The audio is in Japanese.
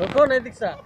এই এদিক স্যার